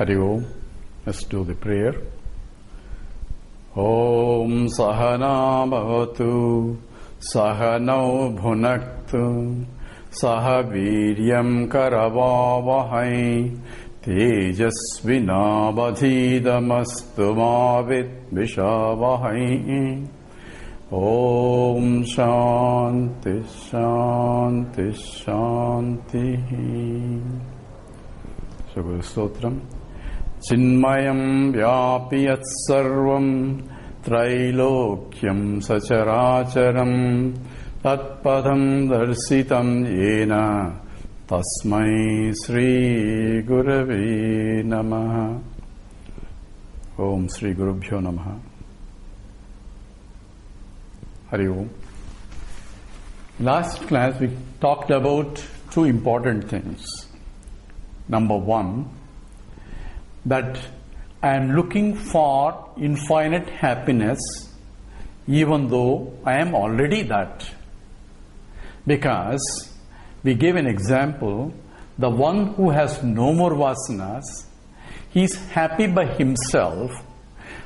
Hari Om. Let's do the prayer. ॐ सहना भवतु, सहनौ भुनक्तु, सह वीर्यं करवावहै, तेजस्विनावधीतमस्तु मा विद्विषावहै ॐ शान्ति शान्ति शान्तिः सुगुरुस्तोत्रम् चिन्मयम् व्यापि यत् सर्वम् त्रैलोक्यम् सचराचरम् तत्पथम् दर्शितम् येन तस्मै श्रीगुरवे नमः। Om Hari Om. Last class we talked about two important things number one that I am looking for infinite happiness even though I am already that. Because we gave an example the one who has no more vasanas, he is happy by himself.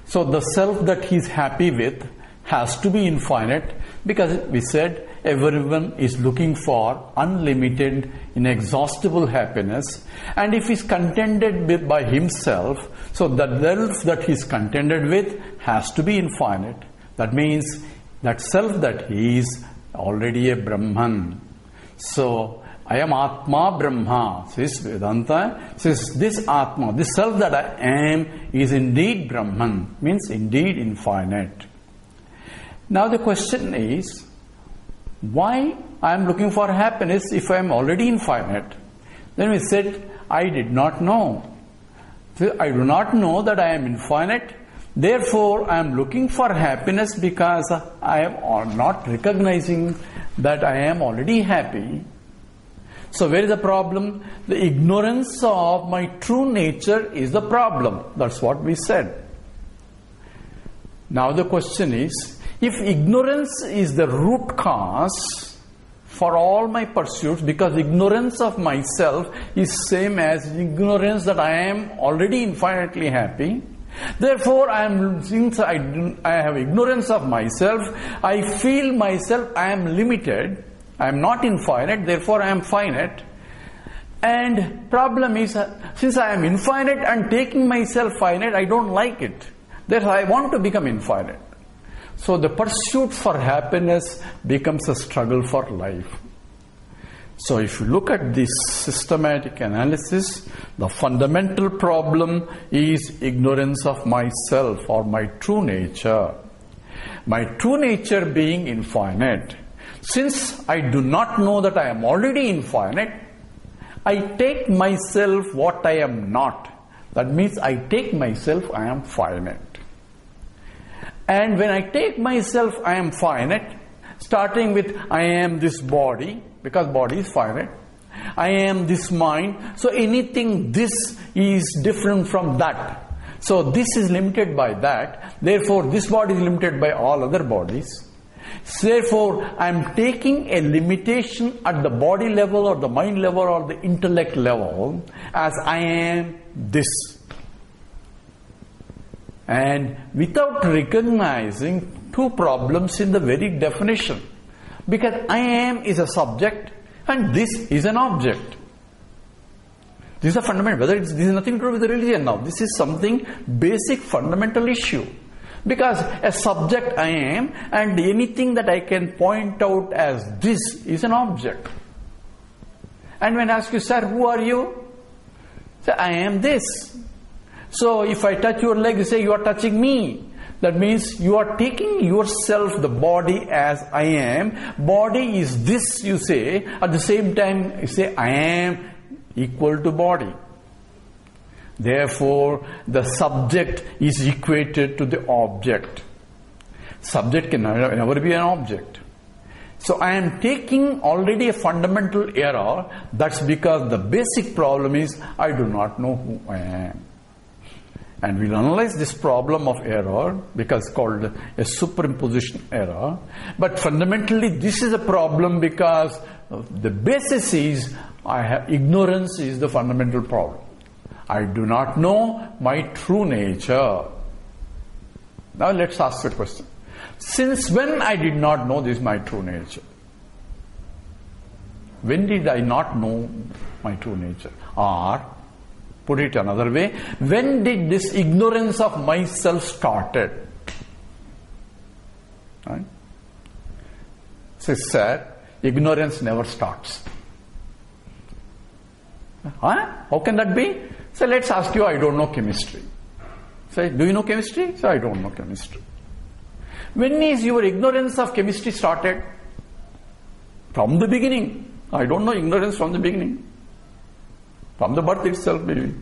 So the self that he is happy with has to be infinite because we said everyone is looking for unlimited, inexhaustible happiness. And if he's contented with by himself, so the self that he's contented with has to be infinite. That means that self that he is already a Brahman. So Ayam Atma Brahma, says Vedanta. Says this Atma, this self that I am is indeed Brahman, means indeed infinite. Now the question is, why I am looking for happiness if I am already infinite? Then we said, I did not know. I do not know that I am infinite. Therefore, I am looking for happiness because I am not recognizing that I am already happy. So, where is the problem? The ignorance of my true nature is the problem. That's what we said. Now, the question is if ignorance is the root cause for all my pursuits because ignorance of myself is same as ignorance that I am already infinitely happy therefore I am since I, I have ignorance of myself I feel myself I am limited I am not infinite therefore I am finite. And problem is since I am infinite and taking myself finite I don't like it. Therefore I want to become infinite so the pursuit for happiness becomes a struggle for life. So if you look at this systematic analysis, the fundamental problem is ignorance of myself or my true nature. My true nature being infinite. Since I do not know that I am already infinite, I take myself what I am not. That means I take myself I am finite. And when I take myself, I am finite, starting with I am this body, because body is finite. I am this mind. So anything this is different from that. So this is limited by that. Therefore, this body is limited by all other bodies. Therefore, I am taking a limitation at the body level or the mind level or the intellect level as I am this and without recognizing two problems in the very definition. Because I am is a subject and this is an object. This is a fundamental, whether it's, this is nothing to do with religion now. This is something basic fundamental issue. Because a subject I am and anything that I can point out as this is an object. And when I ask you, sir, who are you? Say, I am this. So if I touch your leg, you say you are touching me. That means you are taking yourself, the body as I am. Body is this, you say. At the same time, you say I am equal to body. Therefore, the subject is equated to the object. Subject can never be an object. So I am taking already a fundamental error. That's because the basic problem is I do not know who I am. And we'll analyze this problem of error because it's called a superimposition error. But fundamentally, this is a problem because the basis is I have ignorance is the fundamental problem. I do not know my true nature. Now let's ask the question. Since when I did not know this my true nature? When did I not know my true nature? Or, put it another way, when did this ignorance of myself started? Right? So said, ignorance never starts. Huh? How can that be? So let's ask you, I don't know chemistry. Say, do you know chemistry? So I don't know chemistry. When is your ignorance of chemistry started? From the beginning. I don't know ignorance from the beginning. From the birth itself, maybe.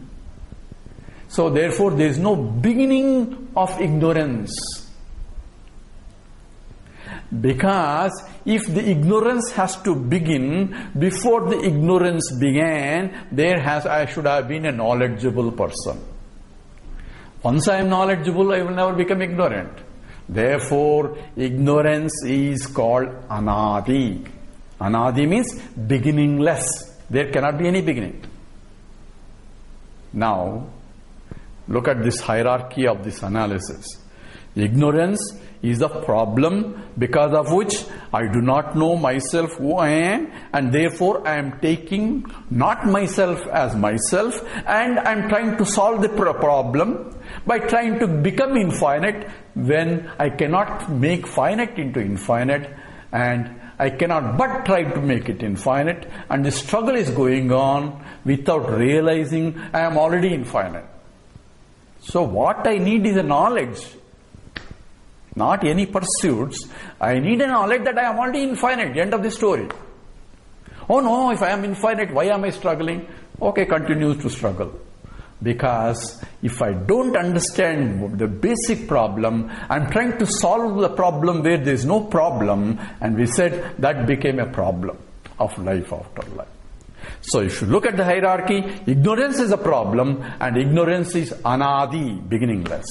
So therefore, there is no beginning of ignorance. Because if the ignorance has to begin before the ignorance began, there has I should have been a knowledgeable person. Once I am knowledgeable, I will never become ignorant. Therefore, ignorance is called anadi. Anadi means beginningless. There cannot be any beginning. Now, look at this hierarchy of this analysis. Ignorance is the problem because of which I do not know myself who I am and therefore I am taking not myself as myself and I am trying to solve the problem by trying to become infinite when I cannot make finite into infinite and I cannot but try to make it infinite and the struggle is going on without realizing I am already infinite. So what I need is a knowledge not any pursuits. I need a knowledge that I am already infinite. End of the story. Oh no, if I am infinite, why am I struggling? Okay, continues to struggle. Because if I don't understand the basic problem, I'm trying to solve the problem where there is no problem, and we said that became a problem of life after life. So if you look at the hierarchy, ignorance is a problem, and ignorance is anadi, beginningless.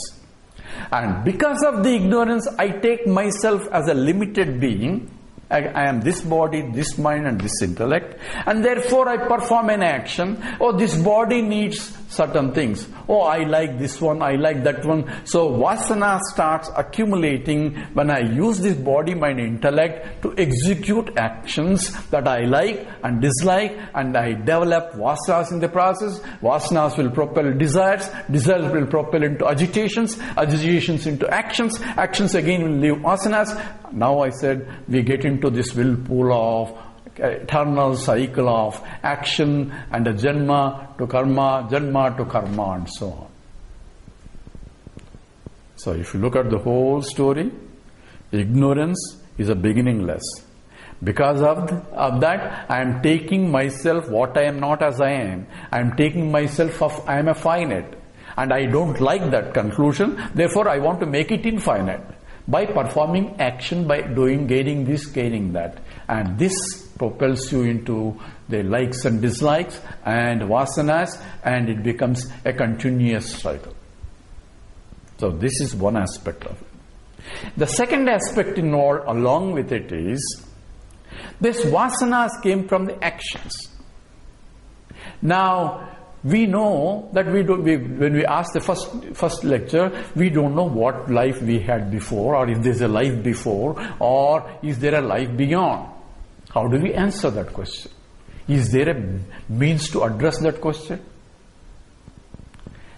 And because of the ignorance, I take myself as a limited being. I, I, am this body, this mind, and this intellect, and therefore I perform an action. Oh, this body needs certain things. Oh, I like this one, I like that one. So vasana starts accumulating when I use this body, mind, intellect to execute actions that I like and dislike, and I develop vasanas in the process. Vasanas will propel desires, desires will propel into agitations, agitations into actions, actions again will leave vasanas. Now I said we get into this whirlpool of Uh, eternal cycle of action and a janma to karma, janma to karma, and so on. So, if you look at the whole story, ignorance is a beginningless. Because of, the, of that, I am taking myself what I am not as I am. I am taking myself of I am a finite. And I don't like that conclusion. Therefore, I want to make it infinite by performing action, by doing, gaining this, gaining that. And this propels you into the likes and dislikes and vasanas and it becomes a continuous cycle. So this is one aspect of it. The second aspect involved along with it is this vasanas came from the actions. Now, we know that we don't we, when we ask the first first lecture we don't know what life we had before or if there's a life before or is there a life beyond how do we answer that question? Is there a means to address that question?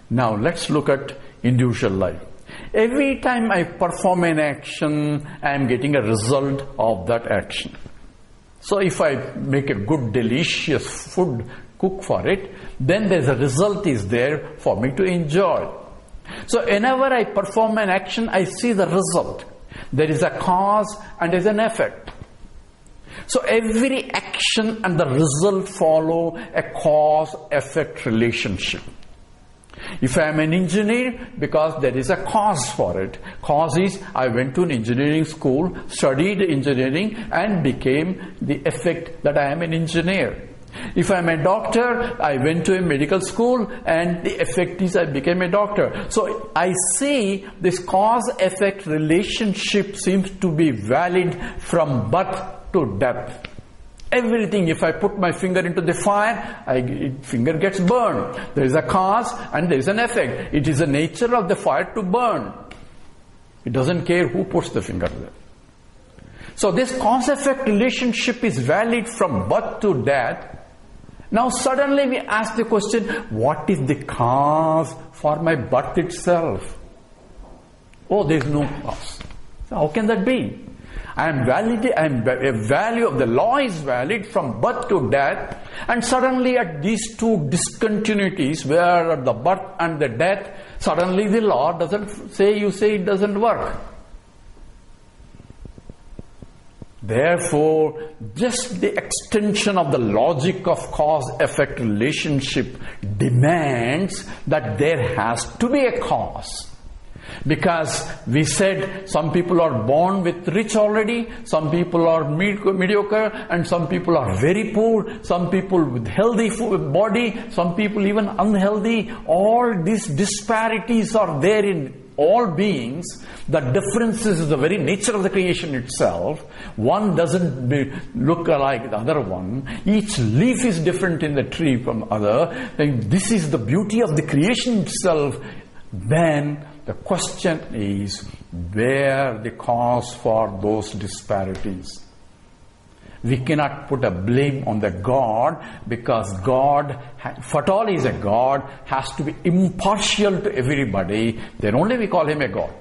Now let's look at individual life. Every time I perform an action, I am getting a result of that action. So if I make a good, delicious food, cook for it, then there's a result is there for me to enjoy. So whenever I perform an action, I see the result. There is a cause and there's an effect. So every action and the result follow a cause effect relationship. If I am an engineer, because there is a cause for it. Cause is I went to an engineering school, studied engineering, and became the effect that I am an engineer. If I'm a doctor, I went to a medical school and the effect is I became a doctor. So I see this cause effect relationship seems to be valid from birth to death. Everything, if I put my finger into the fire, I, finger gets burned. There is a cause and there is an effect. It is the nature of the fire to burn. It doesn't care who puts the finger there. So this cause-effect relationship is valid from birth to death. Now suddenly we ask the question, what is the cause for my birth itself? Oh, there is no cause. So how can that be? I am valid, I am a value of the law is valid from birth to death, and suddenly at these two discontinuities, where the birth and the death, suddenly the law doesn't say you say it doesn't work. Therefore, just the extension of the logic of cause effect relationship demands that there has to be a cause. Because we said some people are born with rich already, some people are mediocre, and some people are very poor, some people with healthy body, some people even unhealthy. All these disparities are there in all beings, the differences is the very nature of the creation itself. One doesn't be, look like the other one. Each leaf is different in the tree from other. And this is the beauty of the creation itself. Then the question is where the cause for those disparities? We cannot put a blame on the God because God, if at all is a God, has to be impartial to everybody. Then only we call him a God.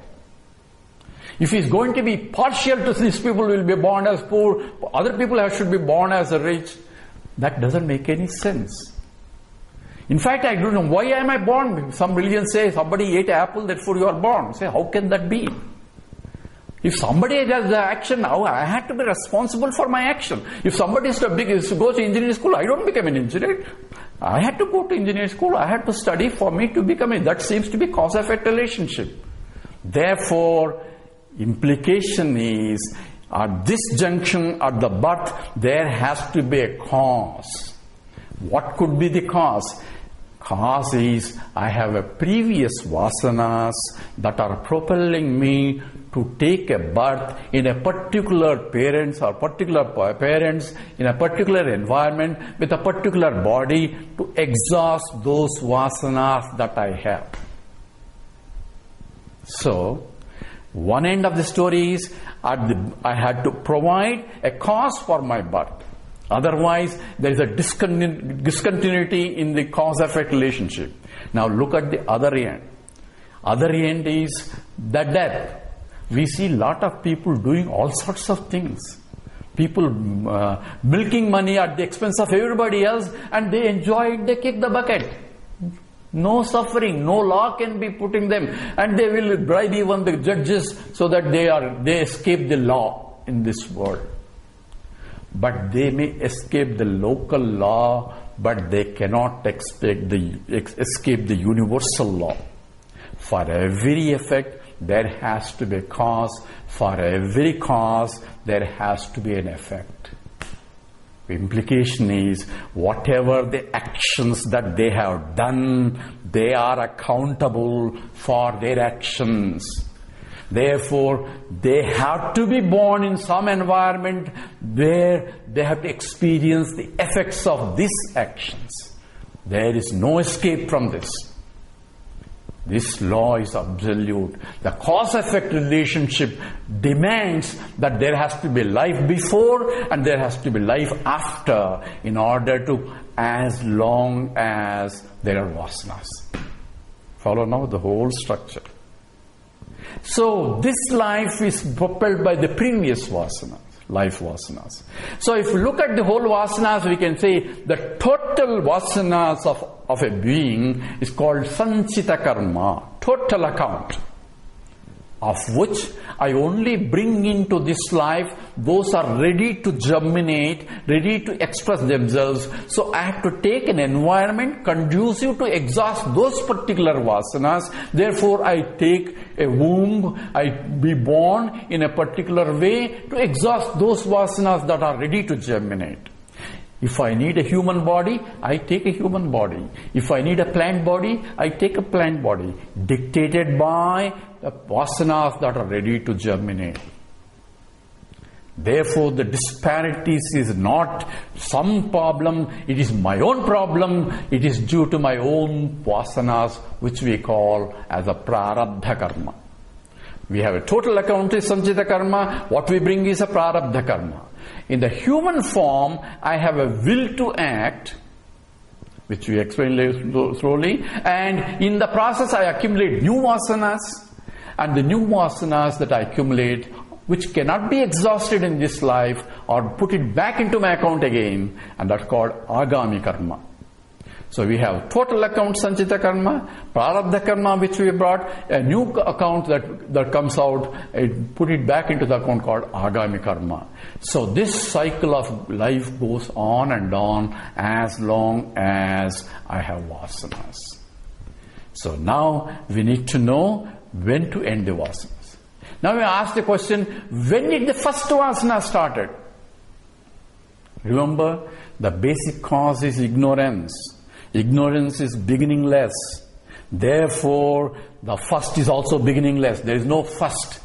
If he's going to be partial to these people will be born as poor, other people should be born as a rich. That doesn't make any sense. In fact, I don't know why am I born? Some religions say somebody ate apple, therefore you are born. Say, how can that be? If somebody does the action now, I had to be responsible for my action. If somebody is to, big, is to go to engineering school, I don't become an engineer. I had to go to engineering school. I had to study for me to become a. That seems to be cause-effect relationship. Therefore, implication is at this junction, at the birth, there has to be a cause. What could be the cause? Cause is I have a previous vasanas that are propelling me to take a birth in a particular parents or particular parents in a particular environment with a particular body to exhaust those vasanas that I have. So, one end of the story is I had to provide a cause for my birth. Otherwise, there is a discontinuity in the cause-effect relationship. Now look at the other end. Other end is the death. We see lot of people doing all sorts of things. People uh, milking money at the expense of everybody else and they enjoy it, they kick the bucket. No suffering, no law can be putting them and they will bribe even the judges so that they are they escape the law in this world but they may escape the local law, but they cannot escape the, escape the universal law. For every effect, there has to be a cause. For every cause, there has to be an effect. The implication is whatever the actions that they have done, they are accountable for their actions. Therefore, they have to be born in some environment where they have to experience the effects of these actions. There is no escape from this. This law is absolute. The cause effect relationship demands that there has to be life before and there has to be life after in order to, as long as there are vasanas. Follow now the whole structure. So this life is propelled by the previous vasanas, life vasanas. So if you look at the whole vasanas, we can say the total vasanas of, of a being is called sanchita karma, total account of which I only bring into this life those are ready to germinate, ready to express themselves. So I have to take an environment conducive to exhaust those particular vasanas. Therefore, I take a womb, I be born in a particular way to exhaust those vasanas that are ready to germinate. If I need a human body, I take a human body. If I need a plant body, I take a plant body. Dictated by the vasanas that are ready to germinate. Therefore, the disparities is not some problem, it is my own problem, it is due to my own vasanas, which we call as a prarabdha karma. We have a total account is sanchita karma, what we bring is a prarabdha karma. In the human form, I have a will to act, which we explain slowly, and in the process I accumulate new vasanas, and the new vasanas that I accumulate which cannot be exhausted in this life or put it back into my account again and that's called agami karma. So we have total account sanchita karma, prarabdha karma which we brought, a new account that, that comes out, it put it back into the account called agami karma. So this cycle of life goes on and on as long as I have vasanas. So now we need to know when to end the vasanas. Now we ask the question, when did the first vasana started? Remember, the basic cause is ignorance. Ignorance is beginningless. Therefore, the first is also beginningless. There is no first.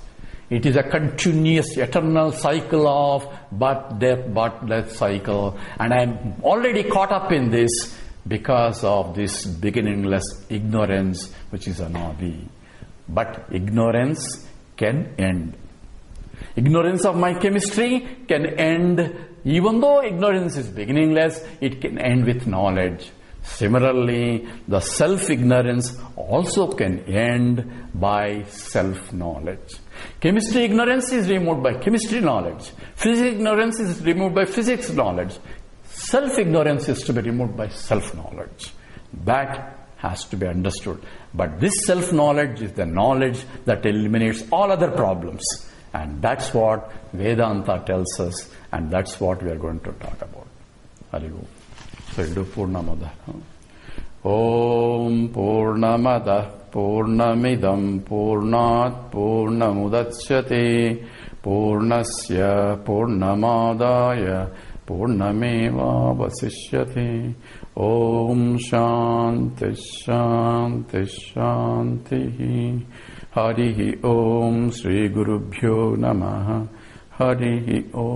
It is a continuous, eternal cycle of birth, death, birth, death cycle. And I'm already caught up in this because of this beginningless ignorance, which is anadi. But ignorance can end. Ignorance of my chemistry can end, even though ignorance is beginningless, it can end with knowledge. Similarly, the self ignorance also can end by self knowledge. Chemistry ignorance is removed by chemistry knowledge. Physics ignorance is removed by physics knowledge. Self ignorance is to be removed by self knowledge. That has to be understood. But this self knowledge is the knowledge that eliminates all other problems. And that's what Vedanta tells us, and that's what we are going to talk about. Hari said पूर्णमदः ॐ पूर्णमदः पूर्णमिदम् पूर्णात् पूर्णमुदच्यते पूर्णस्य पूर्णमादाय पूर्णमेवावशिष्यते ॐ शान्ति शान्ति शान्तिः हरिः ॐ श्रीगुरुभ्यो नमः हरिः ॐ